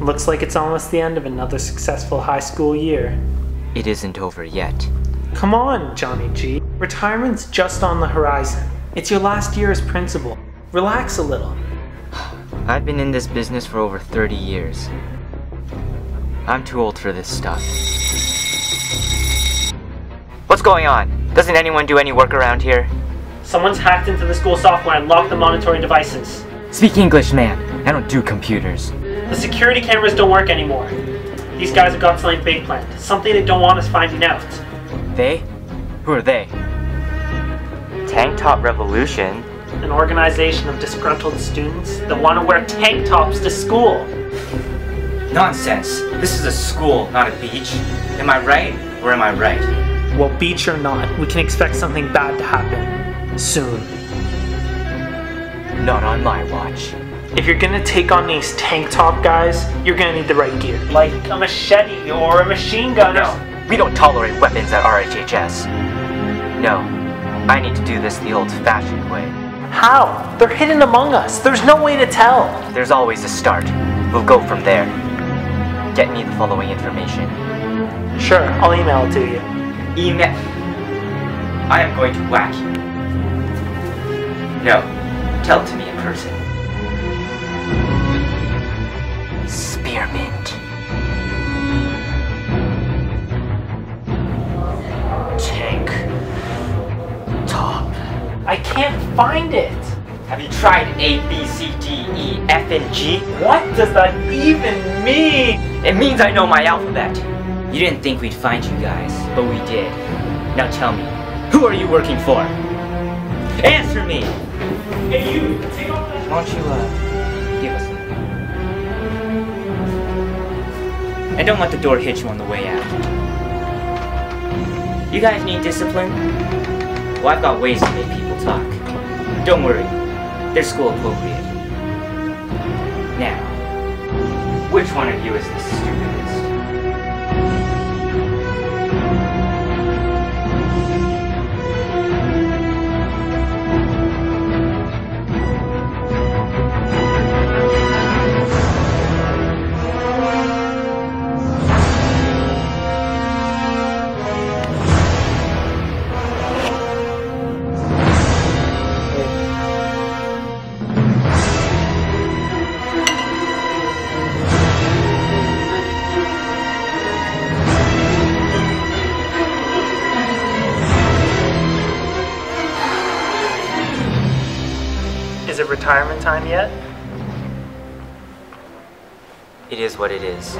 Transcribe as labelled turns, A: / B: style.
A: Looks like it's almost the end of another successful high school year.
B: It isn't over yet.
A: Come on, Johnny G. Retirement's just on the horizon. It's your last year as principal. Relax a little.
B: I've been in this business for over 30 years. I'm too old for this stuff. What's going on? Doesn't anyone do any work around here?
A: Someone's hacked into the school software and locked the monitoring devices.
B: Speak English, man. I don't do computers.
A: The security cameras don't work anymore. These guys have got something big planned. Something they don't want us finding out.
B: They? Who are they? Tank Top Revolution?
A: An organization of disgruntled students that want to wear tank tops to school.
B: Nonsense. This is a school, not a beach. Am I right or am I right?
A: Well, beach or not, we can expect something bad to happen. Soon.
B: Not on my watch.
A: If you're gonna take on these tank top guys, you're gonna need the right gear. Like a machete or a machine gun.
B: No, we don't tolerate weapons at RHHS. No, I need to do this the old-fashioned way.
A: How? They're hidden among us. There's no way to tell.
B: There's always a start. We'll go from there. Get me the following information.
A: Sure, I'll email it to you.
B: Email. I am going to whack you. No, tell it to me in person.
A: I can't find it.
B: Have you tried A, B, C, D, E, F, and G?
A: What does that even mean?
B: It means I know my alphabet. You didn't think we'd find you guys, but we did. Now tell me, who are you working for? Answer me!
A: Hey, you, take off that.
B: Why don't you, uh, give us a And don't let the door hit you on the way out. You guys need discipline? Well, I've got ways to make people talk. Don't worry, they're school appropriate. Now, which one of you is the stupidest?
A: Retirement time yet?
B: It is what it is.